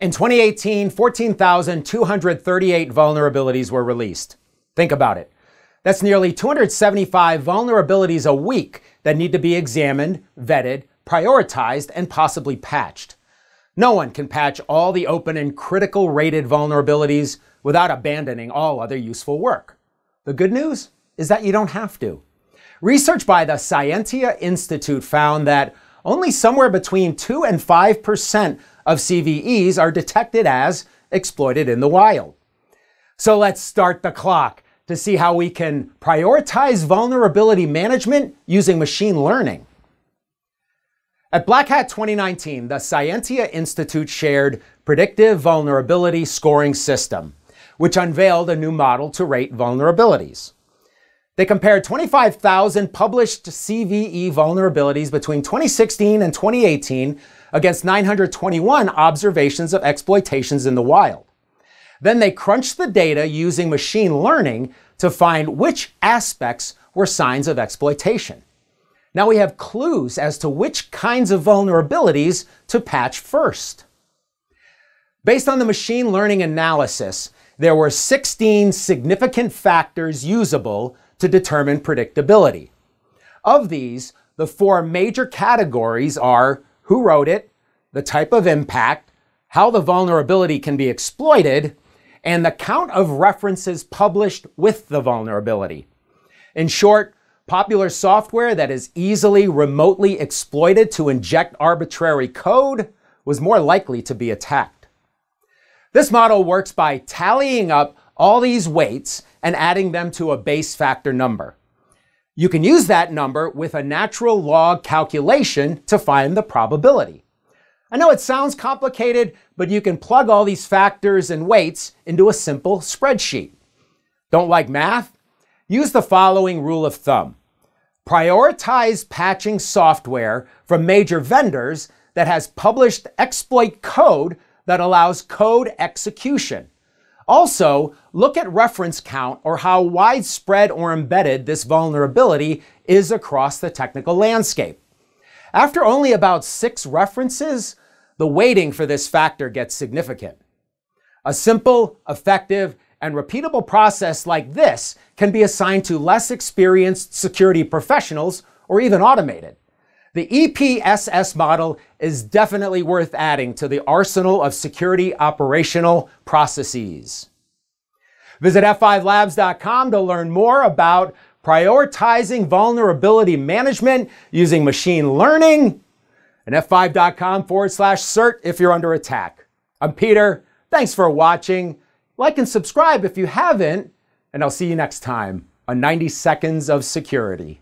In 2018, 14,238 vulnerabilities were released. Think about it. That's nearly 275 vulnerabilities a week that need to be examined, vetted, prioritized, and possibly patched. No one can patch all the open and critical rated vulnerabilities without abandoning all other useful work. The good news is that you don't have to. Research by the Cyentia Institute found that only somewhere between 2 and 5% of CVEs are detected as exploited in the wild. So let's start the clock to see how we can prioritize vulnerability management using machine learning. At Black Hat 2019, the Cyentia Institute shared Predictive Vulnerability Scoring System, which unveiled a new model to rate vulnerabilities. They compared 25,000 published CVE vulnerabilities between 2016 and 2018 against 921 observations of exploitations in the wild. Then they crunched the data using machine learning to find which aspects were signs of exploitation. Now we have clues as to which kinds of vulnerabilities to patch first. Based on the machine learning analysis, there were 16 significant factors usable to determine predictability. Of these, the four major categories are who wrote it, the type of impact, how the vulnerability can be exploited, and the count of references published with the vulnerability. In short, popular software that is easily remotely exploited to inject arbitrary code was more likely to be attacked. This model works by tallying up all these weights and adding them to a base factor number. You can use that number with a natural log calculation to find the probability. I know it sounds complicated, but you can plug all these factors and weights into a simple spreadsheet. Don't like math? Use the following rule of thumb. Prioritize patching software from major vendors that has published exploit code that allows code execution. Also, look at reference count or how widespread or embedded this vulnerability is across the technical landscape. After only about six references, the weighting for this factor gets significant. A simple, effective, and repeatable process like this can be assigned to less experienced security professionals or even automated. The EPSS model is definitely worth adding to the arsenal of security operational processes. Visit F5labs.com to learn more about prioritizing vulnerability management using machine learning and F5.com forward slash cert if you're under attack. I'm Peter. Thanks for watching. Like and subscribe if you haven't, and I'll see you next time on 90 Seconds of Security.